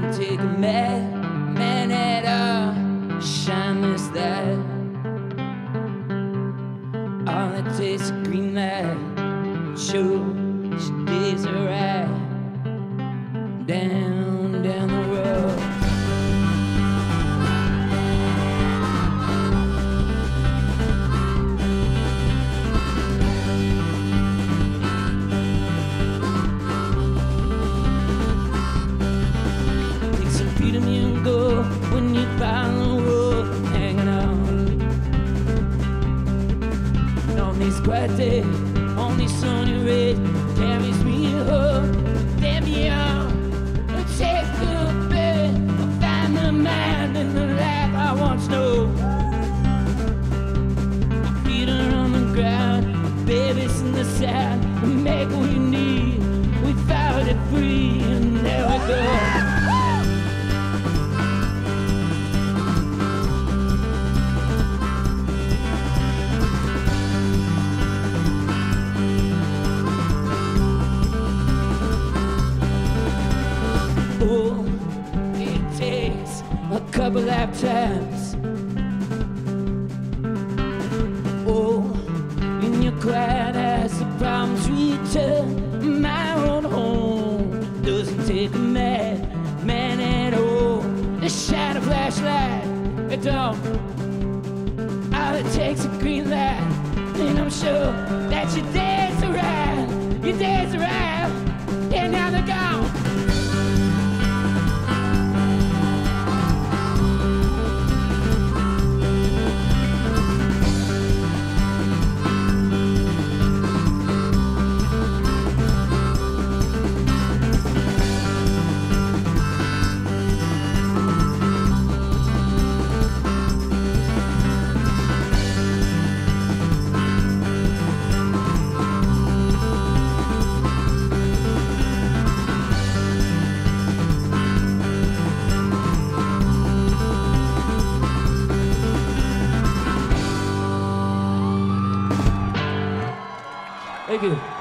Doesn't take a man, man at all. Shine this light. All it takes is green light. Sure, she days are right. Down, sunny rays, carries me home, the find the man in the life I once knew. Feet are on the ground, babies in the sand, make what you need. Found it free, couple lifetimes. Oh, when you're quiet as the problems return, my own home doesn't take a mad man at all. The shine a flashlight, it don't. All it takes a green light, and I'm sure that you're days Thank you.